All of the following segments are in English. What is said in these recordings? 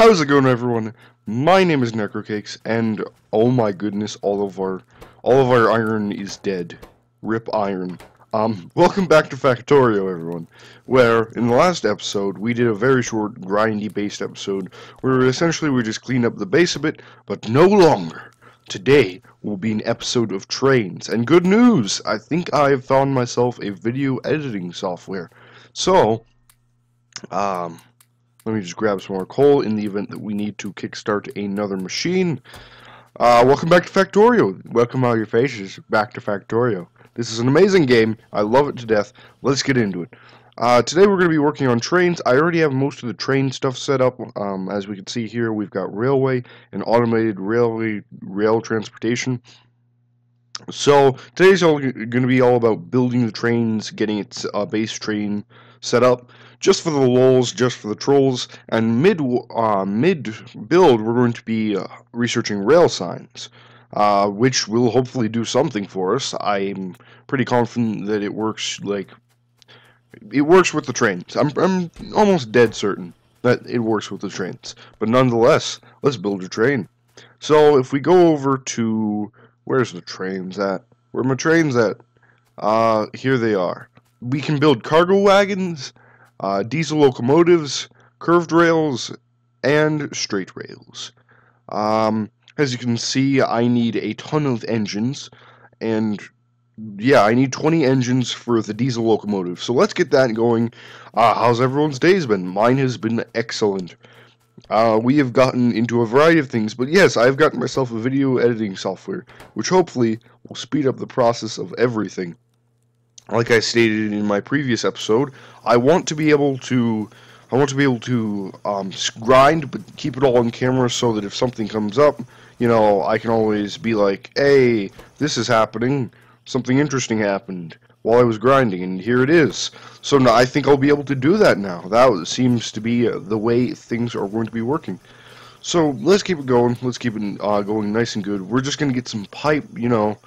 How's it going, everyone? My name is Necrocakes, and oh my goodness, all of our all of our iron is dead. Rip iron. Um, welcome back to Factorio, everyone. Where in the last episode we did a very short, grindy-based episode where essentially we just cleaned up the base a bit, but no longer. Today will be an episode of trains, and good news! I think I have found myself a video editing software. So, um, let me just grab some more coal in the event that we need to kickstart another machine. Uh, welcome back to Factorio. Welcome all your faces back to Factorio. This is an amazing game. I love it to death. Let's get into it. Uh, today we're going to be working on trains. I already have most of the train stuff set up. Um, as we can see here, we've got railway and automated railway rail transportation. So today's all going to be all about building the trains, getting its uh, base train set up, just for the lulls, just for the trolls, and mid uh, mid build we're going to be uh, researching rail signs, uh, which will hopefully do something for us. I'm pretty confident that it works like it works with the trains. I'm I'm almost dead certain that it works with the trains, but nonetheless, let's build a train. So if we go over to where's the trains at? Where my trains at? Uh, here they are. We can build cargo wagons uh, diesel locomotives, curved rails, and straight rails. Um, as you can see, I need a ton of engines, and yeah, I need 20 engines for the diesel locomotive. So let's get that going. Uh, how's everyone's days been? Mine has been excellent. Uh, we have gotten into a variety of things, but yes, I've gotten myself a video editing software, which hopefully will speed up the process of everything like I stated in my previous episode, I want to be able to I want to be able to um, grind, but keep it all on camera so that if something comes up, you know, I can always be like, hey, this is happening. Something interesting happened while I was grinding, and here it is. So now I think I'll be able to do that now. That seems to be uh, the way things are going to be working. So let's keep it going. Let's keep it uh, going nice and good. We're just going to get some pipe, you know,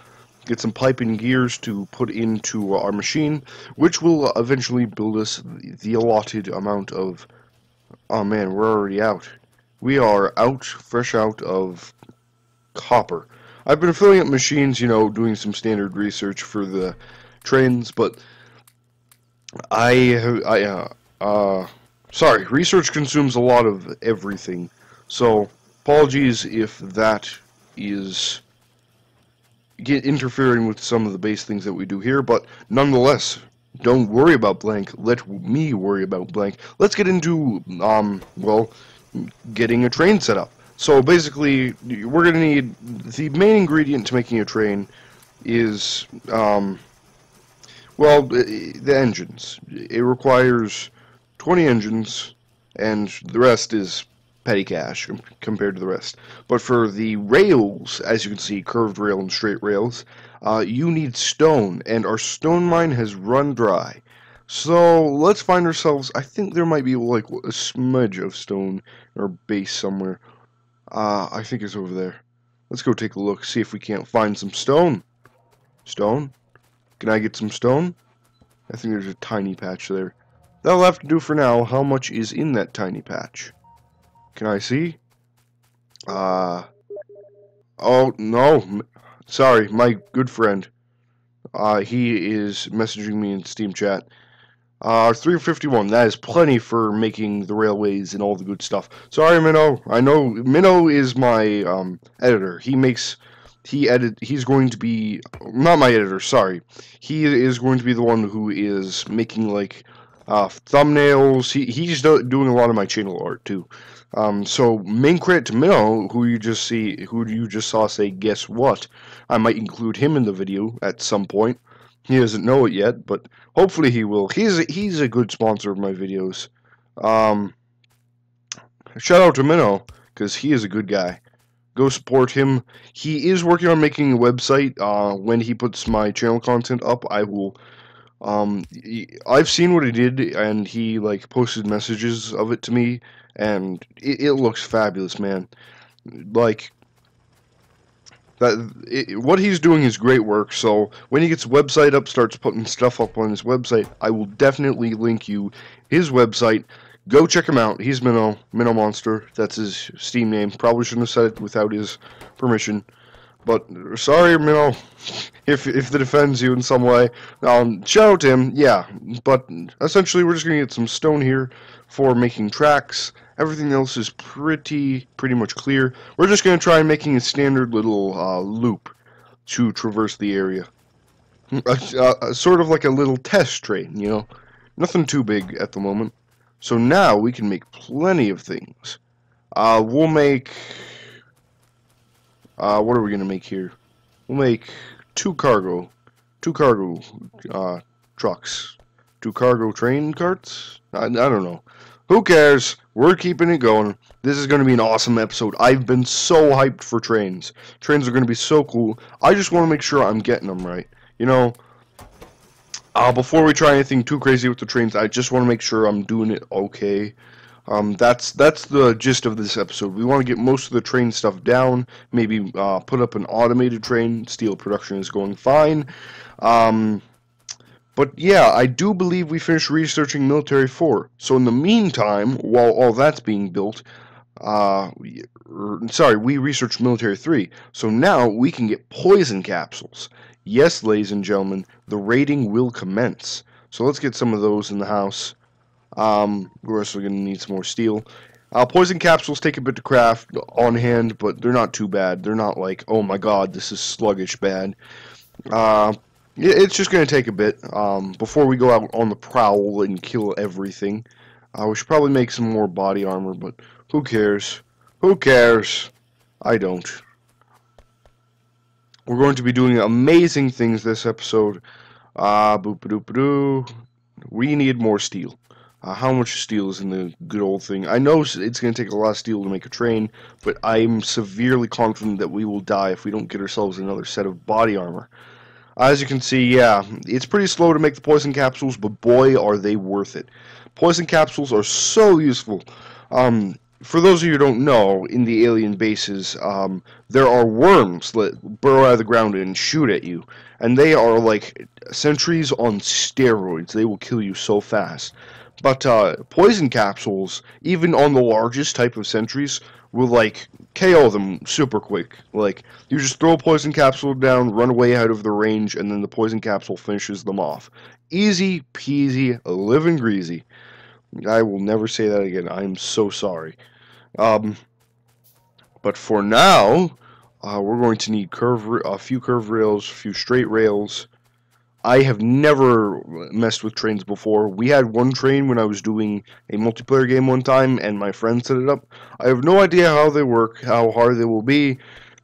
get some pipe and gears to put into our machine, which will eventually build us the allotted amount of... Oh man, we're already out. We are out, fresh out of copper. I've been filling up machines, you know, doing some standard research for the trains, but I, I, uh, uh, sorry, research consumes a lot of everything, so apologies if that is get interfering with some of the base things that we do here, but nonetheless, don't worry about blank. Let me worry about blank. Let's get into, um, well, getting a train set up. So basically, we're going to need, the main ingredient to making a train is, um, well, the engines. It requires 20 engines, and the rest is petty cash compared to the rest. But for the rails, as you can see, curved rail and straight rails, uh, you need stone, and our stone mine has run dry. So let's find ourselves. I think there might be like a smudge of stone in our base somewhere. Uh, I think it's over there. Let's go take a look, see if we can't find some stone. Stone? Can I get some stone? I think there's a tiny patch there. That'll have to do for now. How much is in that tiny patch? Can I see? Uh, oh, no. Sorry, my good friend. Uh, he is messaging me in Steam chat. Uh, 351, that is plenty for making the railways and all the good stuff. Sorry, Minnow. I know Minnow is my um, editor. He makes, he edit, he's going to be, not my editor, sorry. He is going to be the one who is making, like, uh, thumbnails. He, he's do, doing a lot of my channel art, too. Um, so to Minnow, who you just see, who you just saw say, guess what? I might include him in the video at some point. He doesn't know it yet, but hopefully he will. He's a, he's a good sponsor of my videos. Um, shout out to Minnow because he is a good guy. Go support him. He is working on making a website. Uh, when he puts my channel content up, I will. Um, I've seen what he did, and he like posted messages of it to me and it, it looks fabulous, man. Like that, it, what he's doing is great work. So when he gets website up, starts putting stuff up on his website, I will definitely link you his website Go check him out. He's Minnow, Minnow Monster. That's his Steam name. Probably shouldn't have said it without his permission. But sorry, Minnow, if if that offends you in some way. Um, shout out to him, yeah. But essentially, we're just gonna get some stone here for making tracks. Everything else is pretty pretty much clear. We're just gonna try making a standard little uh, loop to traverse the area. Uh, sort of like a little test train, you know. Nothing too big at the moment. So now we can make plenty of things. Uh, we'll make uh, what are we gonna make here? We'll make two cargo, two cargo uh, trucks, two cargo train carts. I, I don't know. Who cares? We're keeping it going. This is going to be an awesome episode. I've been so hyped for trains. Trains are going to be so cool. I just want to make sure I'm getting them right. You know, uh, before we try anything too crazy with the trains, I just want to make sure I'm doing it okay. Um, that's that's the gist of this episode. We want to get most of the train stuff down. Maybe uh, put up an automated train. Steel production is going fine. Um, but yeah, I do believe we finished researching Military 4. So in the meantime, while all that's being built, uh, er, sorry, we researched Military 3. So now we can get poison capsules. Yes, ladies and gentlemen, the raiding will commence. So let's get some of those in the house. Um, we're also going to need some more steel. Uh, poison capsules take a bit to craft on hand, but they're not too bad. They're not like, oh my god, this is sluggish bad. Uh, it's just going to take a bit um, before we go out on the prowl and kill everything. Uh, we should probably make some more body armor, but who cares? Who cares? I don't. We're going to be doing amazing things this episode. Uh, boop a doop a doo. We need more steel. Uh, how much steel is in the good old thing? I know it's going to take a lot of steel to make a train, but I'm severely confident that we will die if we don't get ourselves another set of body armor. As you can see, yeah, it's pretty slow to make the poison capsules, but boy, are they worth it. Poison capsules are so useful. Um, for those of you who don't know, in the alien bases, um, there are worms that burrow out of the ground and shoot at you. And they are like sentries on steroids. They will kill you so fast. But uh, poison capsules, even on the largest type of sentries, will like KO them super quick. Like you just throw a poison capsule down, run away out of the range, and then the poison capsule finishes them off. Easy peasy, living greasy. I will never say that again. I am so sorry. Um, but for now, uh, we're going to need curve a few curve rails, a few straight rails, I have never messed with trains before. We had one train when I was doing a multiplayer game one time, and my friend set it up. I have no idea how they work, how hard they will be.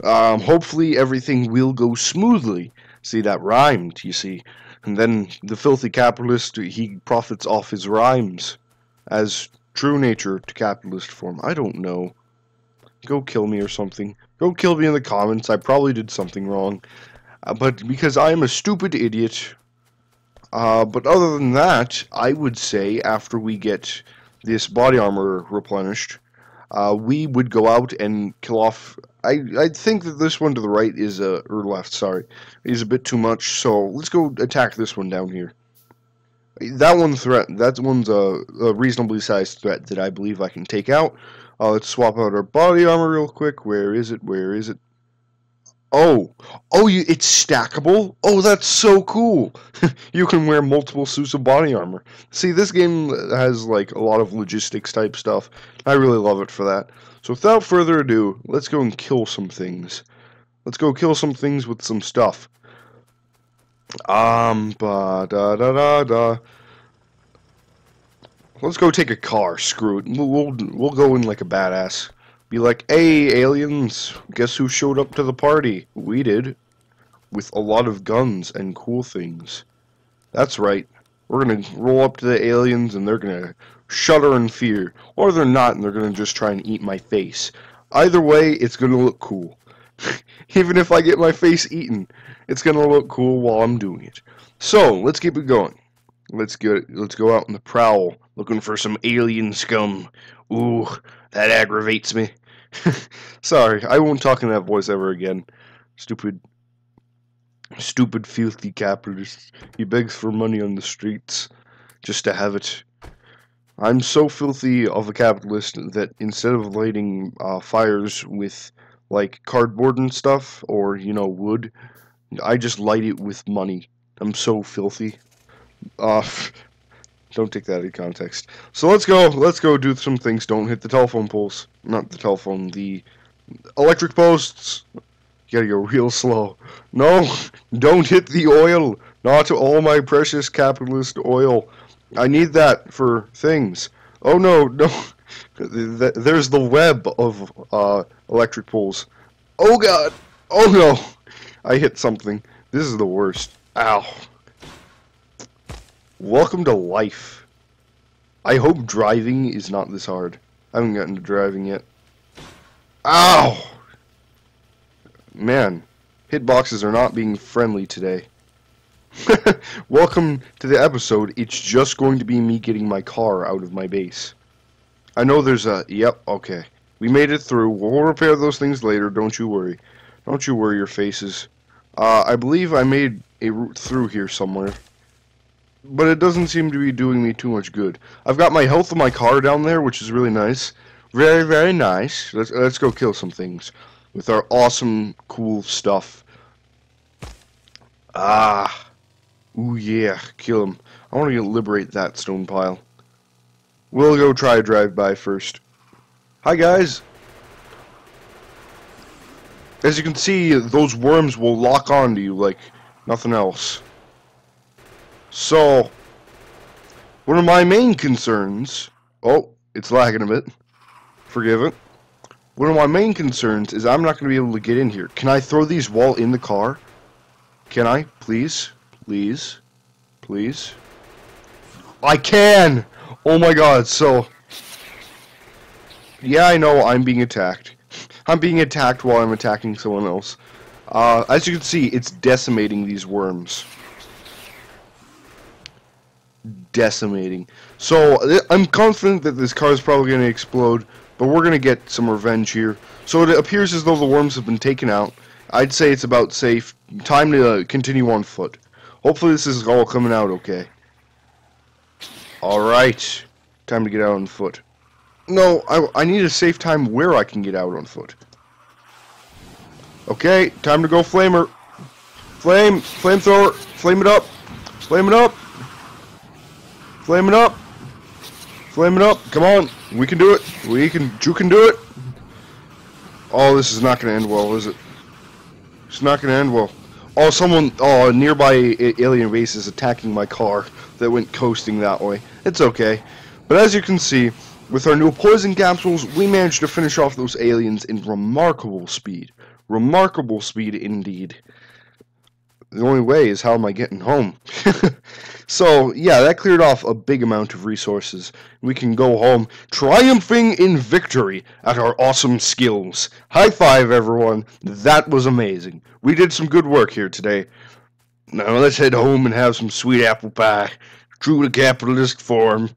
Um, hopefully, everything will go smoothly. See, that rhymed, you see. And then the filthy capitalist, he profits off his rhymes. As true nature to capitalist form. I don't know. Go kill me or something. Go kill me in the comments. I probably did something wrong. Uh, but because I am a stupid idiot. Uh, but other than that, I would say after we get this body armor replenished, uh, we would go out and kill off. I I think that this one to the right is a or left, sorry, is a bit too much. So let's go attack this one down here. That one threat. That one's a, a reasonably sized threat that I believe I can take out. Uh, let's swap out our body armor real quick. Where is it? Where is it? Oh, oh, you, it's stackable. Oh, that's so cool. you can wear multiple suits of body armor. See, this game has like a lot of logistics type stuff. I really love it for that. So without further ado, let's go and kill some things. Let's go kill some things with some stuff. Um, ba da da da da. Let's go take a car. Screw it. We'll we'll, we'll go in like a badass. Be like, hey, aliens, guess who showed up to the party? We did. With a lot of guns and cool things. That's right. We're gonna roll up to the aliens and they're gonna shudder in fear. Or they're not and they're gonna just try and eat my face. Either way, it's gonna look cool. Even if I get my face eaten, it's gonna look cool while I'm doing it. So, let's keep it going. Let's get let's go out on the prowl looking for some alien scum. Ooh, that aggravates me. Sorry, I won't talk in that voice ever again. Stupid, stupid, filthy capitalist. He begs for money on the streets just to have it. I'm so filthy of a capitalist that instead of lighting uh, fires with like cardboard and stuff or you know wood, I just light it with money. I'm so filthy. Uh, don't take that in context. So let's go. Let's go do some things. Don't hit the telephone poles. Not the telephone. The electric posts. You gotta go real slow. No, don't hit the oil. Not all my precious capitalist oil. I need that for things. Oh no, no. There's the web of uh, electric poles. Oh god. Oh no. I hit something. This is the worst. Ow. Welcome to life. I hope driving is not this hard. I haven't gotten to driving yet. Ow! Man, hitboxes are not being friendly today. Welcome to the episode. It's just going to be me getting my car out of my base. I know there's a... Yep, okay. We made it through. We'll repair those things later. Don't you worry. Don't you worry your faces. Uh, I believe I made a route through here somewhere. But it doesn't seem to be doing me too much good. I've got my health of my car down there, which is really nice. Very, very nice. Let's, let's go kill some things with our awesome, cool stuff. Ah. Ooh, yeah. Kill him. I want to liberate that stone pile. We'll go try a drive-by first. Hi, guys. As you can see, those worms will lock onto you like nothing else. So, one of my main concerns... Oh, it's lagging a bit. Forgive it. One of my main concerns is I'm not going to be able to get in here. Can I throw these wall in the car? Can I? Please? Please? Please? I can! Oh my god, so... Yeah, I know I'm being attacked. I'm being attacked while I'm attacking someone else. Uh, as you can see, it's decimating these worms. Decimating. So, I'm confident that this car is probably going to explode, but we're going to get some revenge here. So it appears as though the worms have been taken out. I'd say it's about safe. Time to uh, continue on foot. Hopefully this is all coming out okay. Alright. Time to get out on foot. No, I, I need a safe time where I can get out on foot. Okay, time to go flamer. Flame, flamethrower, flame it up. Flame it up. Flame it up. Flame it up. Come on. We can do it. We can, you can do it. Oh, this is not going to end well, is it? It's not going to end well. Oh, someone, oh, a nearby alien base is attacking my car that went coasting that way. It's okay. But as you can see, with our new poison capsules, we managed to finish off those aliens in remarkable speed. Remarkable speed indeed. The only way is how am I getting home? so, yeah, that cleared off a big amount of resources. We can go home triumphing in victory at our awesome skills. High five, everyone. That was amazing. We did some good work here today. Now let's head home and have some sweet apple pie. True to capitalist form.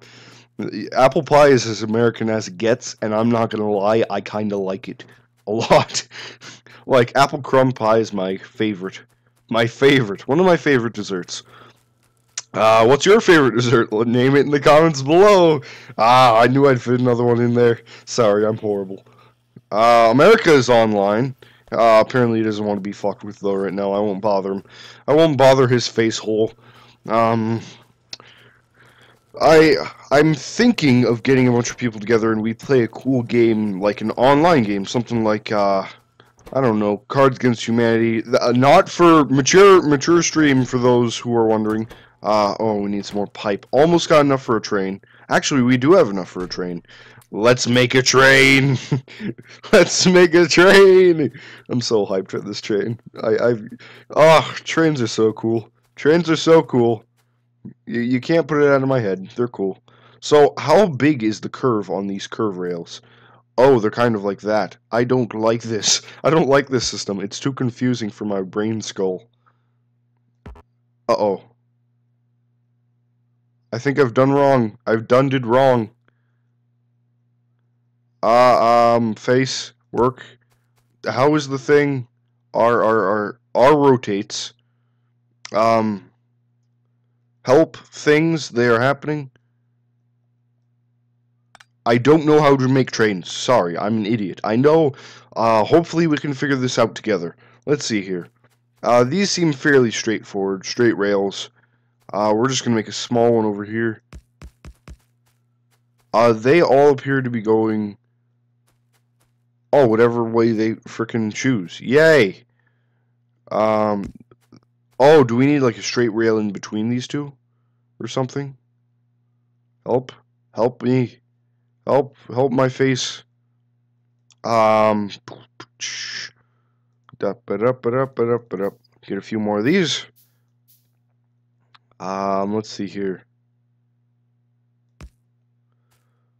Apple pie is as American as it gets, and I'm not gonna lie, I kinda like it a lot. like apple crumb pie is my favorite. My favorite. One of my favorite desserts. Uh, what's your favorite dessert? Name it in the comments below. Ah, I knew I'd fit another one in there. Sorry, I'm horrible. Uh, America is online. Uh, apparently he doesn't want to be fucked with though right now. I won't bother him. I won't bother his face hole. Um, I I'm thinking of getting a bunch of people together and we play a cool game, like an online game, something like uh, I don't know, Cards Against Humanity. Uh, not for mature mature stream for those who are wondering. Uh, oh, we need some more pipe. Almost got enough for a train. Actually, we do have enough for a train. Let's make a train. Let's make a train. I'm so hyped for this train. I I oh, trains are so cool. Trains are so cool. You can't put it out of my head. They're cool. So, how big is the curve on these curve rails? Oh, they're kind of like that. I don't like this. I don't like this system. It's too confusing for my brain skull. Uh-oh. I think I've done wrong. I've done did wrong. Uh, um, face, work. How is the thing? R, R, R, R rotates. Um, help things, they are happening. I don't know how to make trains. Sorry, I'm an idiot. I know. Uh, hopefully we can figure this out together. Let's see here. Uh, these seem fairly straightforward. Straight rails. Uh, we're just going to make a small one over here. Uh, they all appear to be going... Oh, whatever way they freaking choose. Yay! Um, oh, do we need like a straight rail in between these two? Or something? Help. Help me. Help. Help my face. Um... Get a few more of these. Um, let's see here.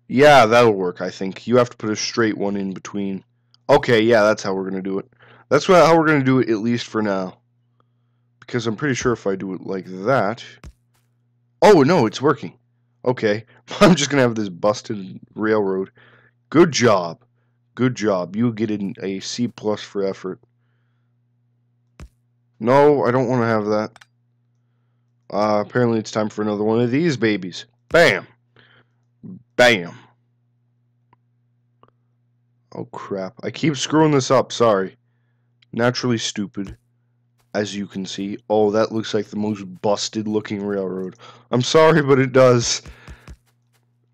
Yeah, that'll work, I think. You have to put a straight one in between. Okay, yeah, that's how we're going to do it. That's how we're going to do it, at least for now. Because I'm pretty sure if I do it like that... Oh, no, it's working. Okay, I'm just to have this busted railroad. Good job. Good job. You get in a C plus for effort. No, I don't want to have that. Uh, apparently it's time for another one of these babies. Bam! Bam! Oh crap. I keep screwing this up, sorry. Naturally stupid, as you can see. Oh, that looks like the most busted looking railroad. I'm sorry, but it does.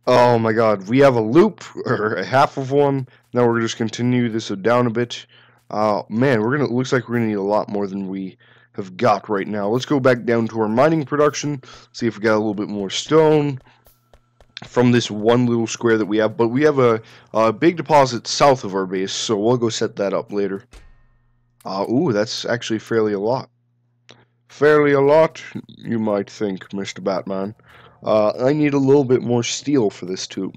Oh my god, we have a loop, or a half of one. Now we're just continue this down a bit. Uh, man, we're gonna. Looks like we're gonna need a lot more than we have got right now. Let's go back down to our mining production. See if we got a little bit more stone from this one little square that we have. But we have a, a big deposit south of our base, so we'll go set that up later. Uh, ooh, that's actually fairly a lot. Fairly a lot, you might think, Mr. Batman. Uh, I need a little bit more steel for this too.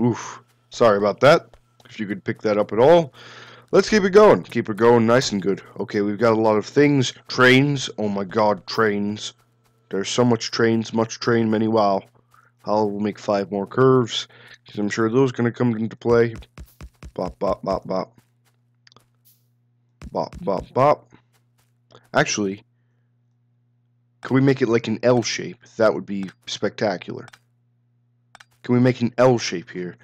Oof. Sorry about that. If you could pick that up at all. Let's keep it going. Keep it going nice and good. Okay, we've got a lot of things. Trains. Oh my god, trains. There's so much trains, much train, many wow. I'll make five more curves, because I'm sure those are going to come into play. Bop, bop, bop, bop. Bop, bop, bop. Actually, can we make it like an L shape? That would be spectacular. Can we make an L shape here?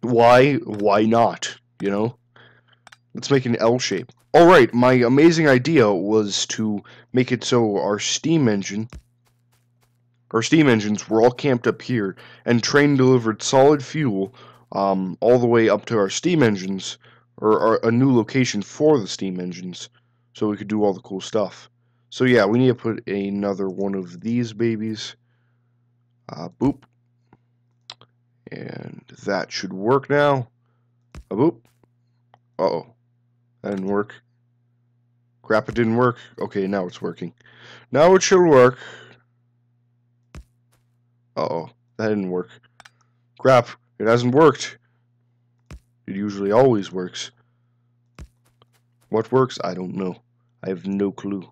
Why? Why not? You know? Let's make an L shape. Alright, my amazing idea was to make it so our steam engine, our steam engines were all camped up here, and train delivered solid fuel um, all the way up to our steam engines, or, or a new location for the steam engines, so we could do all the cool stuff. So yeah, we need to put another one of these babies. Uh, boop. And that should work now. A boop. Uh-oh. That didn't work. Crap, it didn't work. Okay, now it's working. Now it should work. Uh-oh. That didn't work. Crap, it hasn't worked. It usually always works. What works? I don't know. I have no clue.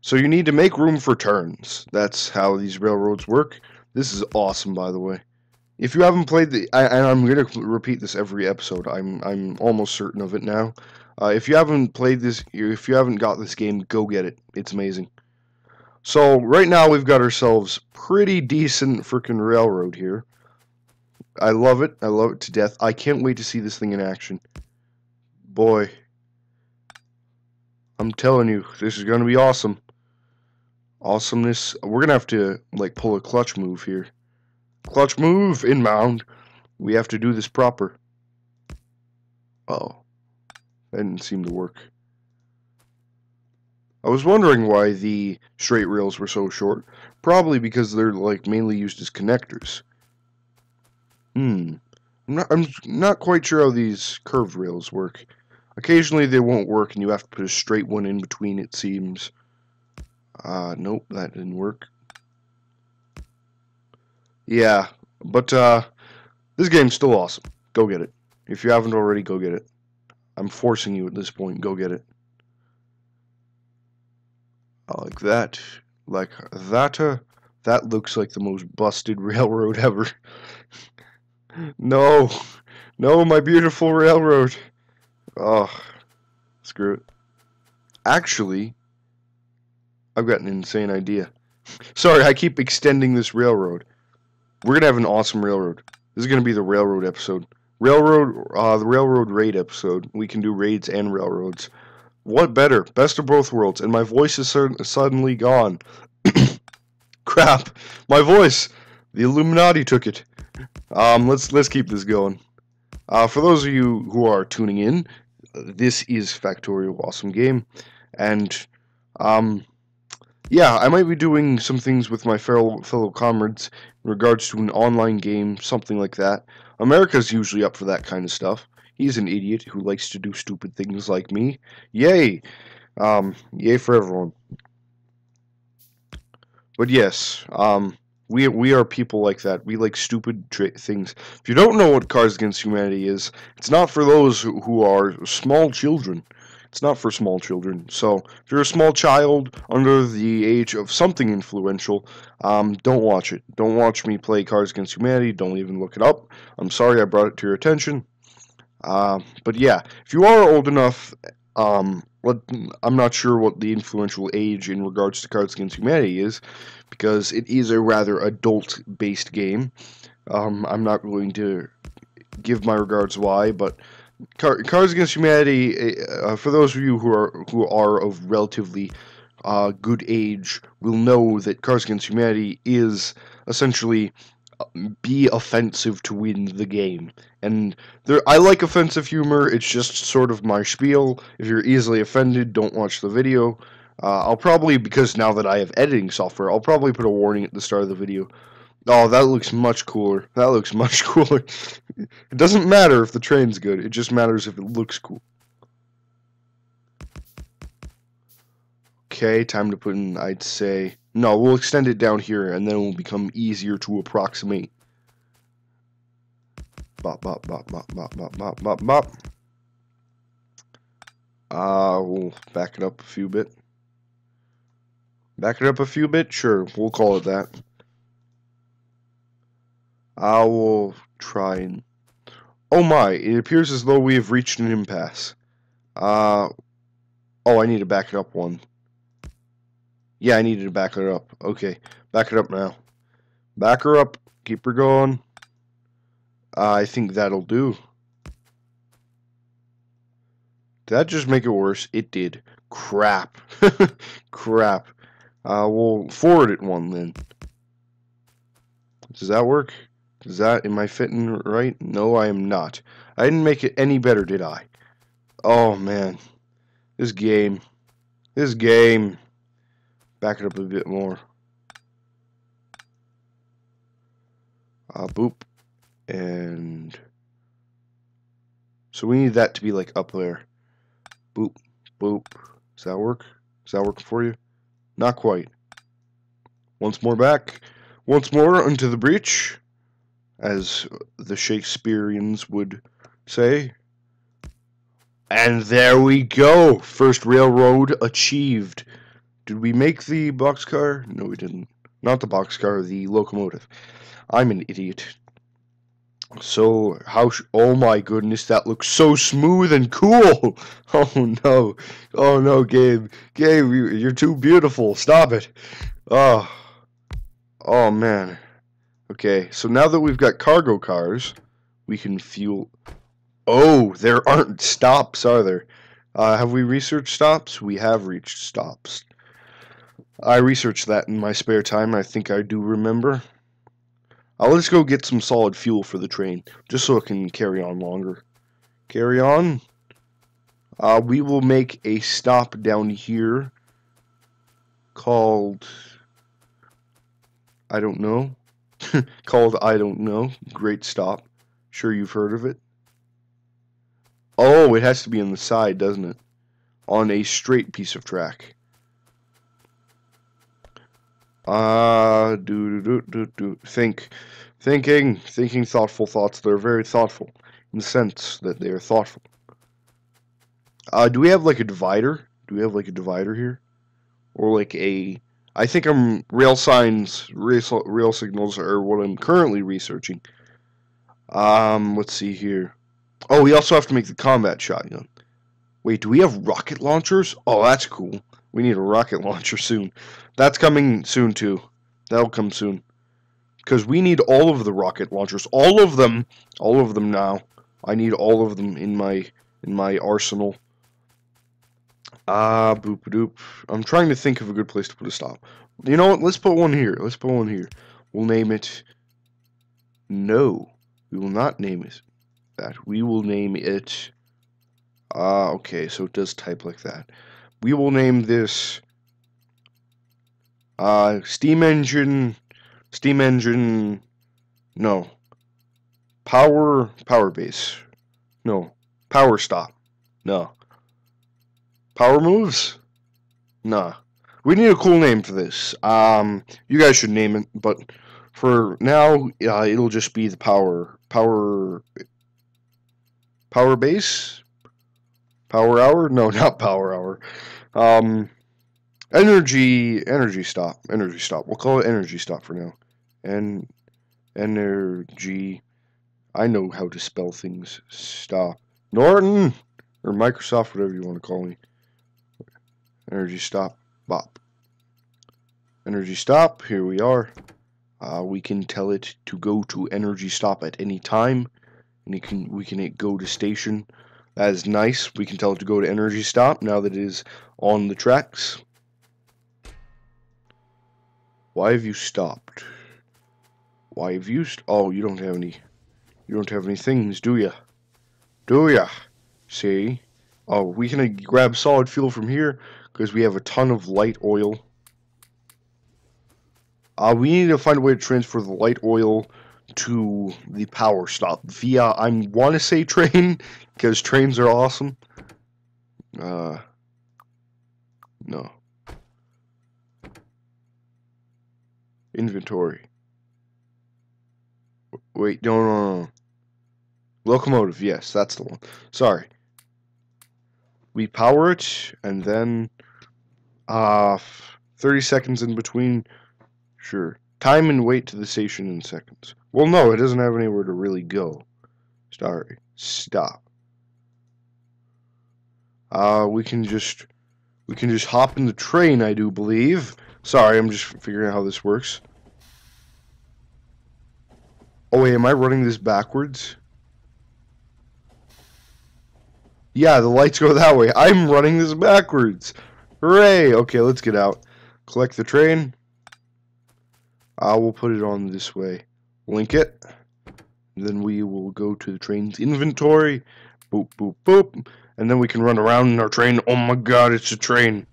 So you need to make room for turns. That's how these railroads work. This is awesome, by the way. If you haven't played the, I, and I'm going to repeat this every episode. I'm I'm almost certain of it now. Uh, if you haven't played this, if you haven't got this game, go get it. It's amazing. So right now we've got ourselves pretty decent freaking railroad here. I love it. I love it to death. I can't wait to see this thing in action. Boy, I'm telling you, this is going to be awesome awesomeness. We're gonna have to like pull a clutch move here. Clutch move inbound. We have to do this proper. oh, that didn't seem to work. I was wondering why the straight rails were so short. Probably because they're like mainly used as connectors. Hmm. I'm not, I'm not quite sure how these curved rails work. Occasionally they won't work and you have to put a straight one in between it seems. Uh, nope, that didn't work. Yeah, but uh, this game's still awesome. Go get it. If you haven't already, go get it. I'm forcing you at this point. Go get it. I like that. Like that. Uh, that looks like the most busted railroad ever. No. No, my beautiful railroad. Oh, screw it. Actually, I've got an insane idea. Sorry, I keep extending this railroad. We're going to have an awesome railroad. This is going to be the railroad episode. Railroad, uh, the railroad raid episode. We can do raids and railroads. What better? Best of both worlds. And my voice is suddenly gone. Crap, my voice. The Illuminati took it. Um, let's let's keep this going. Uh, for those of you who are tuning in, this is Factorio Awesome Game, and um, yeah, I might be doing some things with my fellow fellow comrades in regards to an online game, something like that. America's usually up for that kind of stuff. He's an idiot who likes to do stupid things like me. Yay! Um, yay for everyone. But yes, um, we we are people like that. We like stupid things. If you don't know what Cards Against Humanity is, it's not for those who are small children. It's not for small children. So if you're a small child under the age of something influential, um, don't watch it. Don't watch me play Cards Against Humanity. Don't even look it up. I'm sorry I brought it to your attention. Uh, but yeah, if you are old enough, um, I'm not sure what the influential age in regards to Cards Against Humanity is, because it is a rather adult-based game. Um, I'm not going to give my regards why, but Car Cards Against Humanity, uh, for those of you who are who are of relatively uh, good age, will know that Cards Against Humanity is essentially uh, be offensive to win the game. And there, I like offensive humor. It's just sort of my spiel. If you're easily offended, don't watch the video. Uh, I'll probably, because now that I have editing software, I'll probably put a warning at the start of the video. Oh, that looks much cooler. That looks much cooler. it doesn't matter if the train's good. It just matters if it looks cool. Okay, time to put in, I'd say... No, we'll extend it down here, and then it will become easier to approximate. Bop, bop, bop, bop, bop, bop, bop, bop, bop. Uh, we'll back it up a few bit. Back it up a few bit? Sure, we'll call it that. I will try and... Oh my, it appears as though we have reached an impasse. Uh, oh, I need to back it up one. Yeah, I needed to back it up. Okay, back it up now. Back her up. Keep her going. Uh, I think that'll do. Did that just make it worse? It did. Crap. Crap. Uh, we'll forward it one then. Does that work? Is that, am I fitting right? No, I am not. I didn't make it any better, did I? Oh, man. This game. This game. Back it up a bit more. Uh, boop. And... So we need that to be like up there. Boop. Boop. Does that work? Is that working for you? Not quite. Once more back. Once more unto the breach, as the Shakespeareans would say. And there we go. First railroad achieved. Did we make the boxcar? No, we didn't. Not the boxcar, the locomotive. I'm an idiot. So, how, Sh- oh my goodness, that looks so smooth and cool. Oh no, oh no, Gabe. Gabe, you're too beautiful. Stop it. Oh, oh man. Okay, so now that we've got cargo cars, we can fuel. Oh, there aren't stops, are there? Uh, have we researched stops? We have reached stops. I researched that in my spare time. I think I do remember. Uh, let's go get some solid fuel for the train, just so it can carry on longer. Carry on. Uh, we will make a stop down here called... I don't know. called I don't know. Great stop. Sure you've heard of it. Oh, it has to be on the side, doesn't it? On a straight piece of track. Uh, do, do, do, do, think, thinking, thinking thoughtful thoughts. They're very thoughtful in the sense that they are thoughtful. Uh, do we have like a divider? Do we have like a divider here? Or like a, I think I'm, rail signs, rail, rail signals are what I'm currently researching. Um, let's see here. Oh, we also have to make the combat shotgun. Wait, do we have rocket launchers? Oh, that's cool. We need a rocket launcher soon. That's coming soon too. That'll come soon. because we need all of the rocket launchers, all of them, all of them now. I need all of them in my in my arsenal. Ah, boop doop. I'm trying to think of a good place to put a stop. You know what? Let's put one here. Let's put one here. We'll name it. No, we will not name it that. We will name it. Ah, okay. So it does type like that. We will name this. Uh, steam engine. Steam engine. No. Power. Power base. No. Power stop. No. Power moves? Nah. We need a cool name for this. Um, you guys should name it, but for now, uh, it'll just be the power, power, power base, power hour. No, not power hour. Um, energy, energy stop, energy stop. We'll call it energy stop for now. And energy. I know how to spell things. Stop. Norton or Microsoft, whatever you want to call me. Energy stop. Bop. Energy stop. Here we are. Uh, we can tell it to go to energy stop at any time, and it can we can go to station. That is nice. We can tell it to go to energy stop now that it is on the tracks. Why have you stopped? Why have you? oh, you don't have any. You don't have any things, do ya? Do ya? See? Oh, we can grab solid fuel from here because we have a ton of light oil. Uh, we need to find a way to transfer the light oil to the power stop via, I want to say train, because trains are awesome. Uh, no. Inventory. Wait, no, no, no. Locomotive, yes, that's the one. Sorry. We power it, and then uh, 30 seconds in between. Sure. Time and wait to the station in seconds. Well, no, it doesn't have anywhere to really go. Sorry. Stop. Uh, we can just we can just hop in the train, I do believe. Sorry, I'm just figuring out how this works. Oh wait, am I running this backwards? Yeah, the lights go that way. I'm running this backwards. Hooray! Okay, let's get out. Collect the train. I will put it on this way. Link it. Then we will go to the train's inventory. Boop, boop, boop. And then we can run around in our train. Oh my god, it's a train.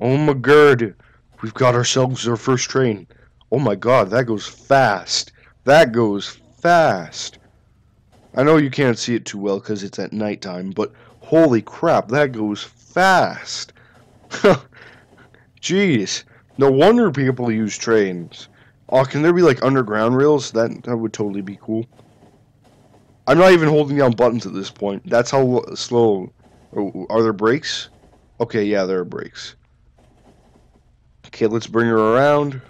Oh my god. We've got ourselves our first train. Oh my god, that goes fast. That goes fast. I know you can't see it too well because it's at nighttime, but holy crap, that goes fast. Jeez. No wonder people use trains. Oh, can there be like underground rails? That that would totally be cool. I'm not even holding down buttons at this point. That's how slow. Oh, are there brakes? Okay, yeah, there are brakes. Okay, let's bring her around.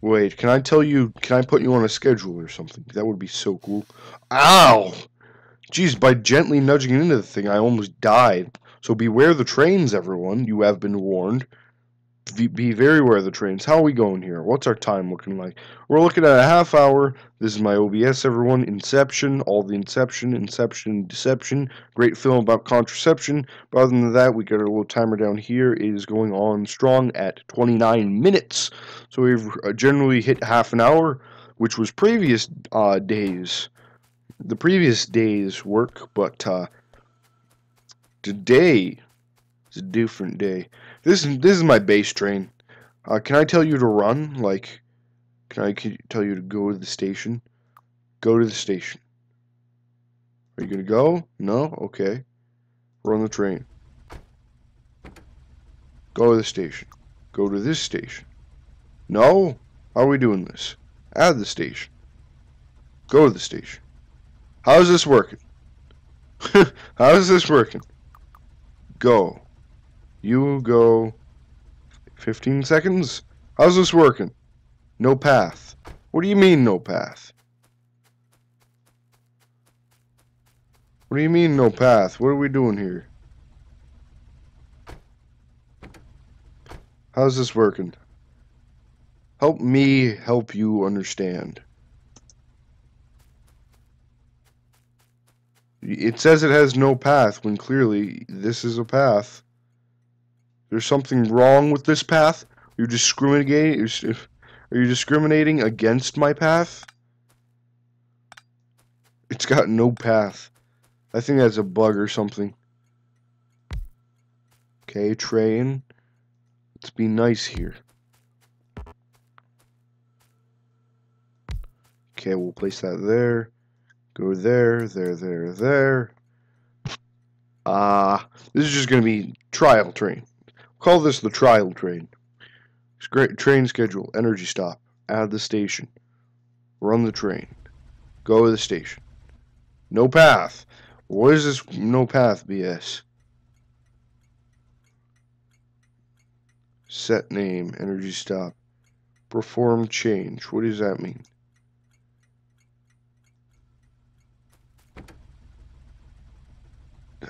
Wait, can I tell you, can I put you on a schedule or something? That would be so cool. Ow! Jeez, by gently nudging into the thing, I almost died. So beware the trains, everyone. You have been warned. Be very aware of the trains. How are we going here? What's our time looking like? We're looking at a half hour. This is my OBS, everyone. Inception, all the Inception, Inception, Deception. Great film about contraception. But other than that, we got our little timer down here. It is going on strong at 29 minutes. So we've uh, generally hit half an hour, which was previous uh, days the previous day's work, but uh, today is a different day. This is this is my base train. Uh, can I tell you to run? Like, can I tell you to go to the station? Go to the station. Are you gonna go? No? Okay. Run the train. Go to the station. Go to this station. No? How are we doing this? Add the station. Go to the station. How is this working? How is this working? Go. You go 15 seconds? How's this working? No path. What do you mean no path? What do you mean no path? What are we doing here? How's this working? Help me help you understand. It says it has no path when clearly this is a path. There's something wrong with this path? You're discriminating. Are you discriminating against my path? It's got no path. I think that's a bug or something. Okay, train. Let's be nice here. Okay, we'll place that there. Go there, there, there, there. Ah, uh, this is just going to be trial train. Call this the trial train. Train schedule, energy stop, add the station, run the train, go to the station. No path. What is this no path BS? Set name, energy stop, perform change. What does that mean?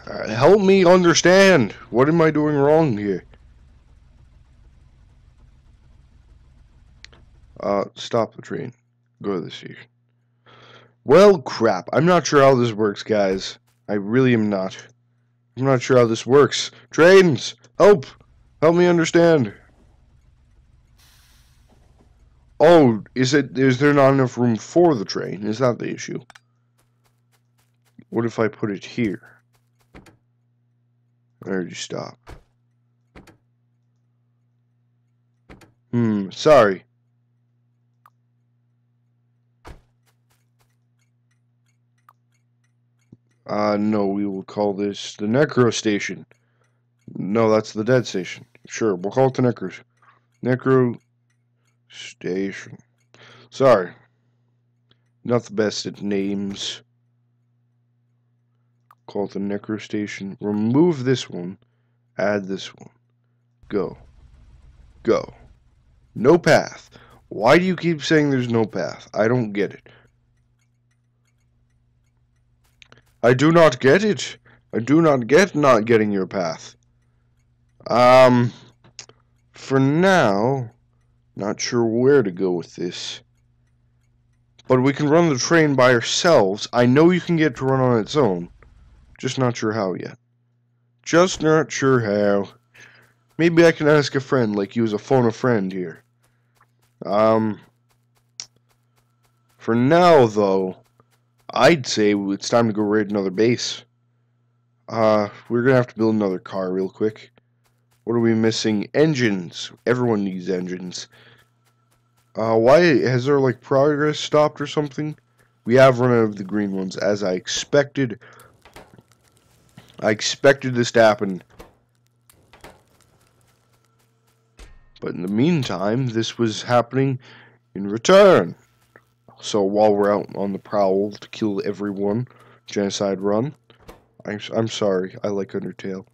Uh, help me understand. What am I doing wrong here? Uh, stop the train. Go to the station. Well, crap. I'm not sure how this works, guys. I really am not. I'm not sure how this works. Trains! Help! Help me understand. Oh, is it is there not enough room for the train? Is that the issue? What if I put it here? Energy stop. Hmm, sorry. Uh, no, we will call this the Necro Station. No, that's the Dead Station. Sure, we'll call it the Necro, Necro Station. Sorry. Not the best at names. Call it the Necro Station. Remove this one. Add this one. Go. Go. No path. Why do you keep saying there's no path? I don't get it. I do not get it. I do not get not getting your path. Um, for now, not sure where to go with this. But we can run the train by ourselves. I know you can get to run on its own. Just not sure how yet. Just not sure how. Maybe I can ask a friend, like use a phone a friend here. Um, for now, though, I'd say it's time to go raid another base. Uh, we're gonna have to build another car real quick. What are we missing? Engines. Everyone needs engines. Uh, why has there like progress stopped or something? We have run out of the green ones as I expected. I expected this to happen. But in the meantime, this was happening in return. So while we're out on the prowl to kill everyone, genocide run. I'm, I'm sorry, I like Undertale.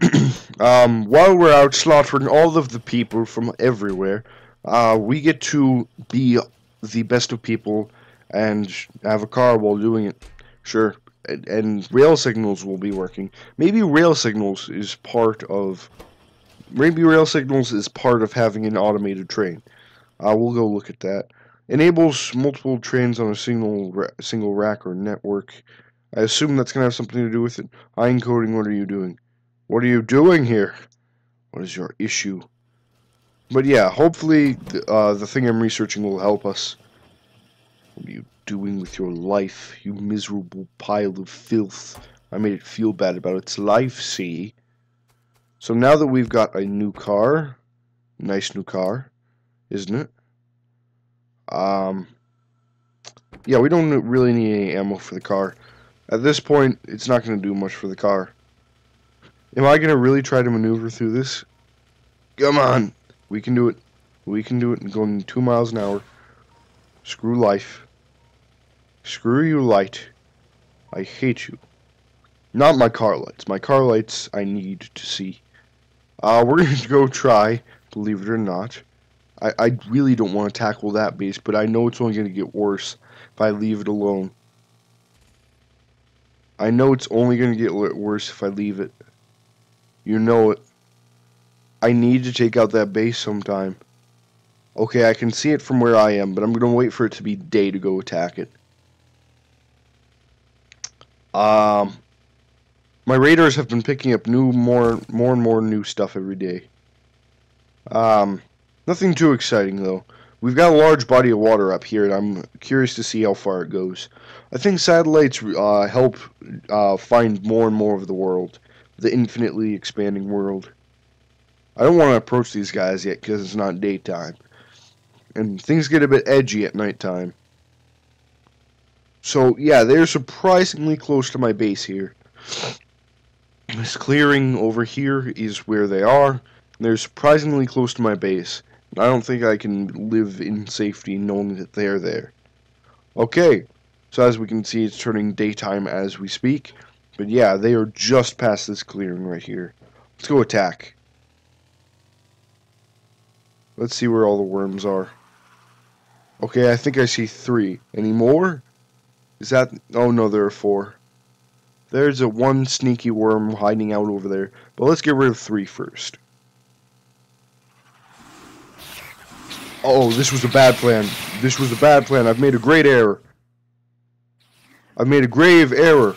um, while we're out slaughtering all of the people from everywhere, uh, we get to be the best of people and have a car while doing it. Sure. And, rail signals will be working. Maybe rail signals is part of. Maybe rail signals is part of having an automated train. Uh, we'll go look at that. Enables multiple trains on a single ra single rack or network. I assume that's going to have something to do with it. I encoding, what are you doing? What are you doing here? What is your issue? But yeah, hopefully uh, the thing I'm researching will help us. What are you doing with your life, you miserable pile of filth? I made it feel bad about its life, see? So now that we've got a new car, nice new car, isn't it? Um, yeah, we don't really need any ammo for the car. At this point, it's not going to do much for the car. Am I going to really try to maneuver through this? Come on. We can do it. We can do it and going two miles an hour. Screw life. Screw you, light. I hate you. Not my car lights. My car lights I need to see. Uh, we're going to go try, believe it or not, I, I really don't want to tackle that base, but I know it's only going to get worse if I leave it alone. I know it's only going to get worse if I leave it. You know it. I need to take out that base sometime. Okay, I can see it from where I am, but I'm going to wait for it to be day to go attack it. Um, my raiders have been picking up new, more, more and more new stuff every day. Um, nothing too exciting though. We've got a large body of water up here, and I'm curious to see how far it goes. I think satellites uh, help uh, find more and more of the world, the infinitely expanding world. I don't want to approach these guys yet because it's not daytime, and things get a bit edgy at nighttime. So yeah, they're surprisingly close to my base here. This clearing over here is where they are. They're surprisingly close to my base. I don't think I can live in safety knowing that they're there. Okay, so as we can see, it's turning daytime as we speak. But yeah, they are just past this clearing right here. Let's go attack. Let's see where all the worms are. Okay, I think I see three. Any more? Is that... Oh no, there are four. There's a one sneaky worm hiding out over there. But let's get rid of three first. Oh, this was a bad plan. This was a bad plan. I've made a great error. I've made a grave error.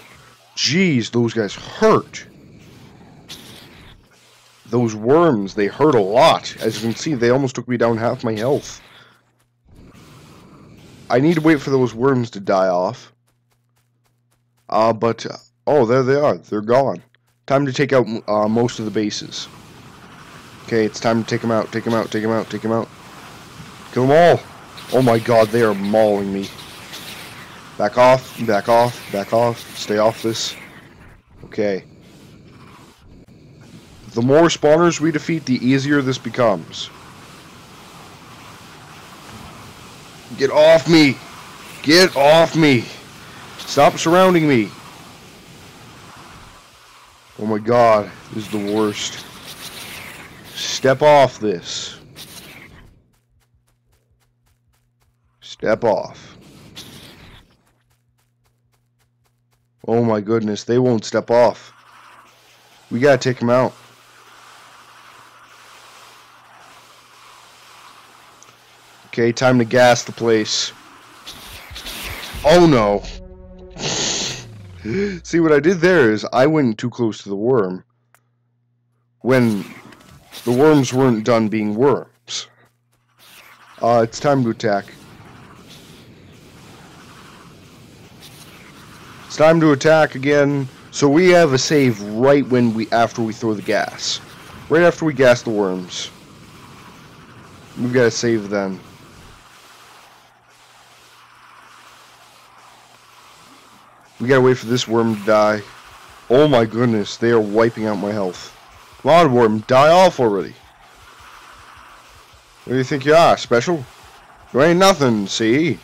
Jeez, those guys hurt. Those worms, they hurt a lot. As you can see, they almost took me down half my health. I need to wait for those worms to die off. Uh, but, oh, there they are. They're gone. Time to take out uh, most of the bases. Okay, it's time to take them out, take them out, take them out, take them out. Kill them all. Oh my god, they are mauling me. Back off, back off, back off. Stay off this. Okay. The more spawners we defeat, the easier this becomes. Get off me! Get off me! Stop surrounding me! Oh my god, this is the worst. Step off this. Step off. Oh my goodness, they won't step off. We gotta take them out. Okay, time to gas the place. Oh no. See, what I did there is I went too close to the worm when the worms weren't done being worms. Uh, it's time to attack. It's time to attack again. So we have a save right when we after we throw the gas. Right after we gas the worms. We've got to save then. We gotta wait for this worm to die. Oh my goodness, they are wiping out my health. Come on, worm, die off already. What do you think you are, special? You ain't nothing, see?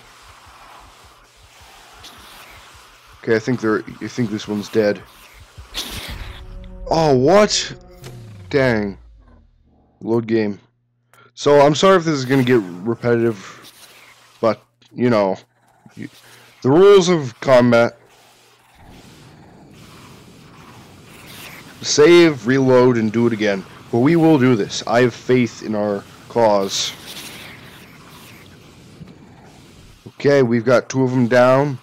Okay, I think they're. I think this one's dead. Oh, what? Dang. Load game. So I'm sorry if this is gonna get repetitive, but you know, the rules of combat. Save, reload, and do it again. But we will do this. I have faith in our cause. Okay, we've got two of them down.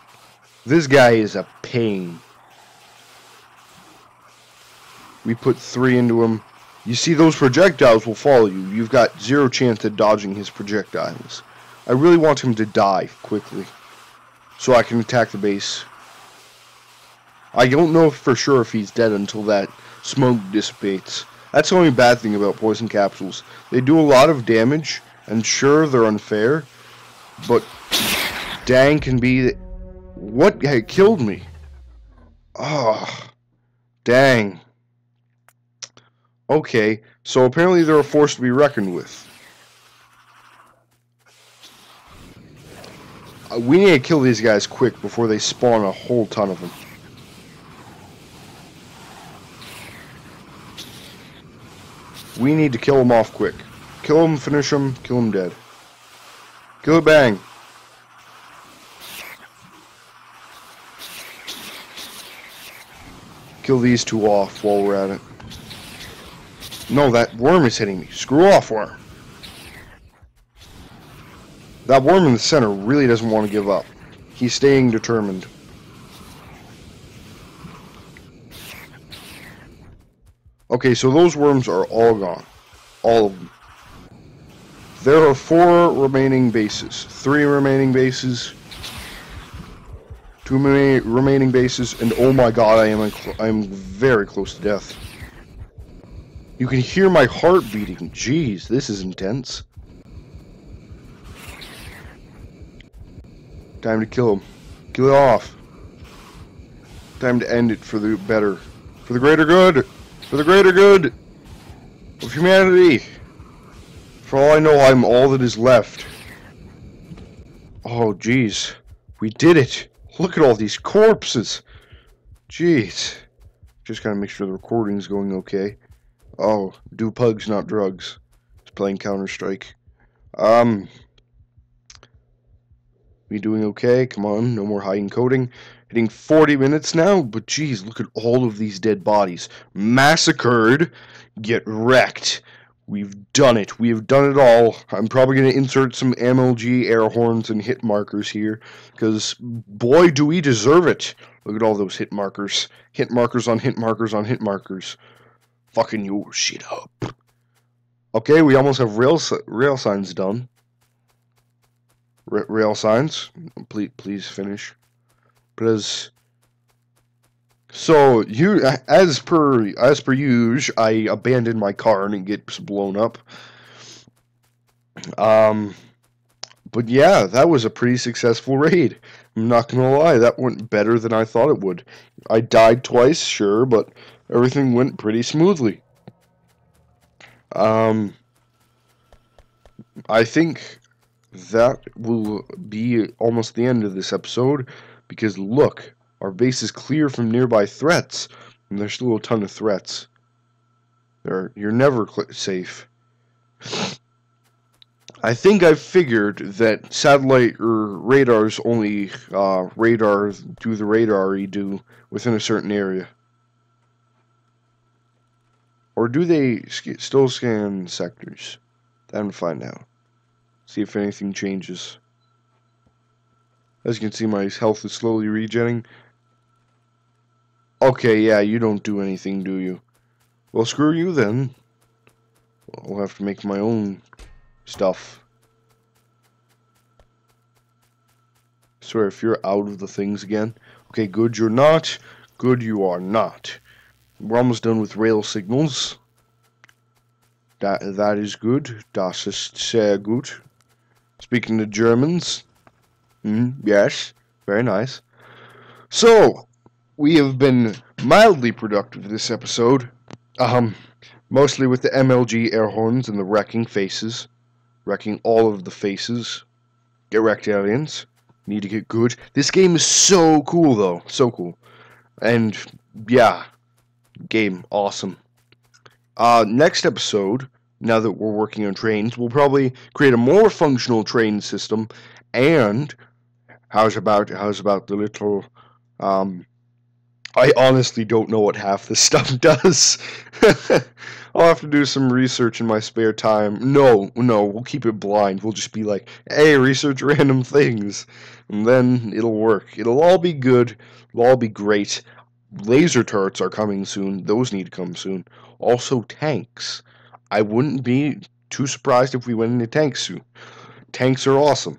This guy is a pain. We put three into him. You see, those projectiles will follow you. You've got zero chance at dodging his projectiles. I really want him to die quickly. So I can attack the base. I don't know for sure if he's dead until that smoke dissipates. That's the only bad thing about poison capsules. They do a lot of damage, and sure, they're unfair, but dang can be what had killed me? Oh, dang. Okay, so apparently they're a force to be reckoned with. Uh, we need to kill these guys quick before they spawn a whole ton of them. We need to kill them off quick. Kill them, finish them, kill them dead. Kill it bang. kill these two off while we're at it. No, that worm is hitting me. Screw off, worm. That worm in the center really doesn't want to give up. He's staying determined. Okay, so those worms are all gone. All of them. There are four remaining bases. Three remaining bases. Two remaining bases, and oh my god, I am I am very close to death. You can hear my heart beating. Jeez, this is intense. Time to kill him. Kill it off. Time to end it for the better. For the greater good. For the greater good of humanity. For all I know, I'm all that is left. Oh, jeez. We did it. Look at all these corpses. Jeez. Just gotta make sure the recording's going okay. Oh, do pugs, not drugs. It's playing Counter-Strike. Um, we doing okay? Come on, no more high encoding. Hitting 40 minutes now, but geez, look at all of these dead bodies. Massacred, get wrecked. We've done it. We have done it all. I'm probably going to insert some MLG air horns and hit markers here, because boy, do we deserve it. Look at all those hit markers. Hit markers on hit markers on hit markers fucking your shit up. Okay, we almost have rail rail signs done. R rail signs, please please finish. Because so you as per as per usual, I abandoned my car and it gets blown up. Um, but yeah, that was a pretty successful raid. I'm not gonna lie, that went better than I thought it would. I died twice, sure, but everything went pretty smoothly. Um, I think that will be almost the end of this episode because look, our base is clear from nearby threats, and there's still a ton of threats. There, you're never safe. I think I've figured that satellite or radars only uh, radar do the radar do within a certain area. Or do they still scan sectors? Then find out. See if anything changes. As you can see, my health is slowly regenerating. Okay, yeah, you don't do anything, do you? Well, screw you then. I'll have to make my own stuff. I swear, if you're out of the things again. Okay, good you're not. Good you are not. We're almost done with rail signals. That that is good. Das ist sehr gut. Speaking to Germans. Mm, yes, very nice. So, we have been mildly productive this episode. Um, mostly with the MLG air horns and the wrecking faces. Wrecking all of the faces. Get wrecked aliens. Need to get good. This game is so cool though. So cool. And yeah, game awesome. Uh, next episode, now that we're working on trains, we'll probably create a more functional train system. And how's about how's about the little? Um, I honestly don't know what half this stuff does. I'll have to do some research in my spare time. No, no, we'll keep it blind. We'll just be like, hey, research random things. And then it'll work. It'll all be good. It'll all be great. Laser turrets are coming soon. Those need to come soon. Also, tanks. I wouldn't be too surprised if we went into tanks soon. Tanks are awesome.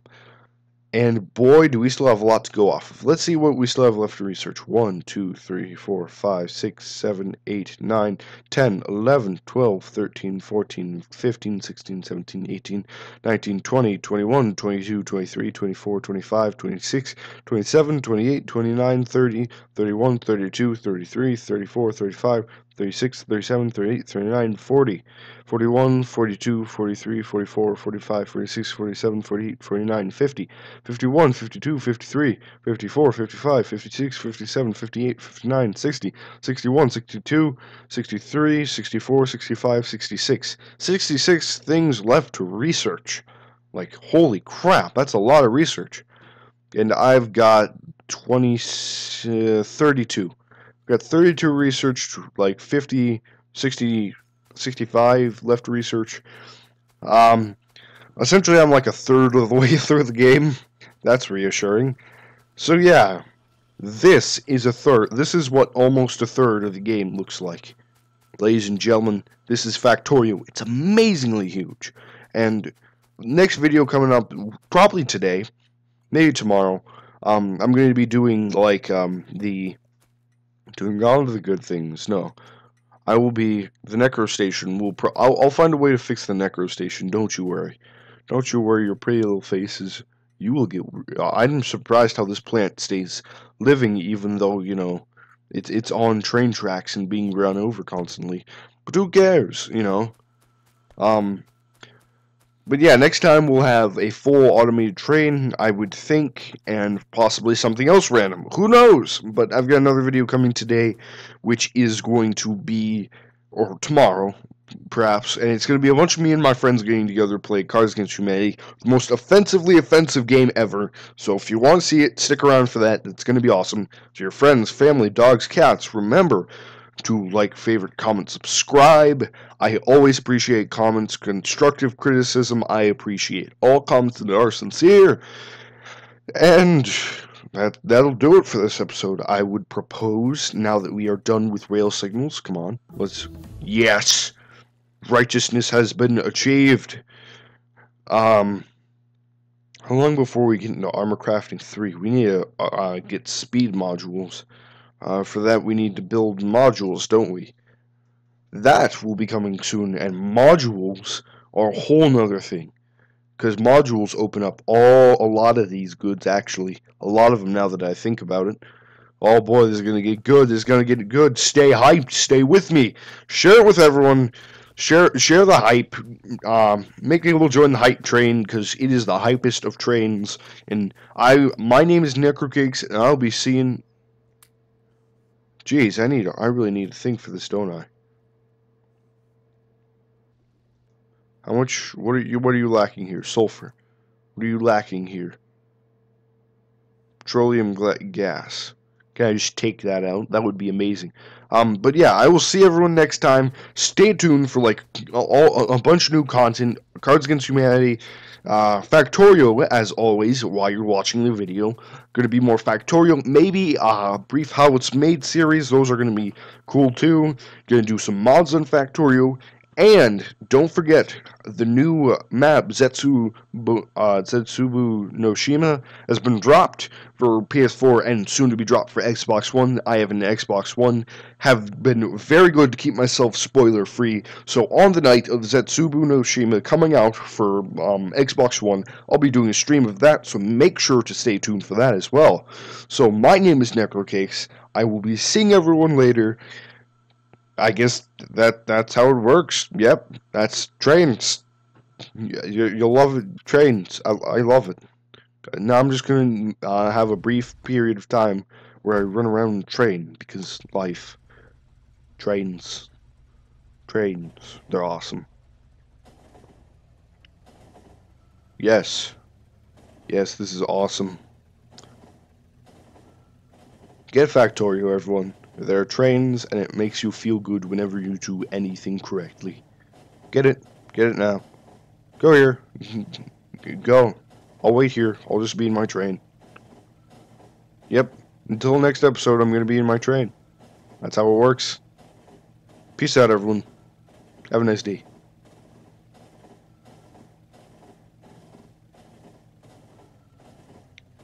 And boy, do we still have a lot to go off of. Let's see what we still have left to research. 1, 2, 3, 4, 5, 6, 7, 8, 9, 10, 11, 12, 13, 14, 15, 16, 17, 18, 19, 20, 21, 22, 23, 24, 25, 26, 27, 28, 29, 30, 31, 32, 33, 34, 35, 36, 37, 38, 39, 40, 41, 42, 43, 44, 45, 46, 47, 48, 49, 50, 51, 52, 53, 54, 55, 56, 57, 58, 59, 60, 61, 62, 63, 64, 65, 66. 66 things left to research. Like, holy crap, that's a lot of research. And I've got 20, uh, 32 got 32 researched, like 50, 60 65 left research. Um, essentially, I'm like a third of the way through the game. That's reassuring. So yeah, this is a third. This is what almost a third of the game looks like. Ladies and gentlemen, this is Factorio. It's amazingly huge. And next video coming up, probably today, maybe tomorrow, um, I'm going to be doing like um, the doing all of the good things. No, I will be the Necro Station. Will pro- I'll, I'll find a way to fix the Necro Station. Don't you worry. Don't you worry your pretty little faces. You will get. I'm surprised how this plant stays living, even though you know it's it's on train tracks and being run over constantly. But who cares? You know. Um, but yeah, next time we'll have a full automated train, I would think, and possibly something else random. Who knows? But I've got another video coming today, which is going to be, or tomorrow, perhaps, and it's going to be a bunch of me and my friends getting together to play Cards Against Humanity, the most offensively offensive game ever. So if you want to see it, stick around for that. It's going to be awesome. To your friends, family, dogs, cats, remember to like, favorite, comment, subscribe. I always appreciate comments, constructive criticism. I appreciate all comments that are sincere. And that that'll do it for this episode. I would propose now that we are done with rail signals. Come on, let's. Yes, righteousness has been achieved. Um, how long before we get into armor crafting three? We need to uh, get speed modules. Uh, for that, we need to build modules, don't we? That will be coming soon, and modules are a whole nother thing. Because modules open up all a lot of these goods, actually. A lot of them now that I think about it. Oh boy, this is going to get good. This is going to get good. Stay hyped. Stay with me. Share it with everyone. Share share the hype. Um, make people join the hype train because it is the hypest of trains. And I, my name is Necrocakes, and I'll be seeing Jeez, I need. I really need to think for this, don't I? How much? What are you? What are you lacking here? Sulfur. What are you lacking here? Petroleum gas. Can I just take that out? That would be amazing. Um, but yeah, I will see everyone next time. Stay tuned for like all, a bunch of new content. Cards Against Humanity. Uh, Factorio, as always, while you're watching the video. Going to be more Factorio. Maybe a uh, brief how it's made series. Those are going to be cool too. Going to do some mods on Factorio. And don't forget, the new map Zetsu, uh, Zetsubou no Shima has been dropped for PS4 and soon to be dropped for Xbox One. I have an Xbox One. Have been very good to keep myself spoiler free. So on the night of Zetsubou no Shima coming out for um, Xbox One, I'll be doing a stream of that. So make sure to stay tuned for that as well. So my name is Necrocakes. I will be seeing everyone later. I guess that that's how it works. Yep, that's trains. You, you'll love. Trains. I, I love it. Now I'm just to uh, have a brief period of time where I run around train because life. Trains. Trains. They're awesome. Yes. Yes, this is awesome. Get Factorio, everyone. There are trains, and it makes you feel good whenever you do anything correctly. Get it? Get it now. Go here. Go. I'll wait here. I'll just be in my train. Yep. Until next episode, I'm going to be in my train. That's how it works. Peace out, everyone. Have a nice day.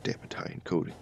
Damn it, high encoding.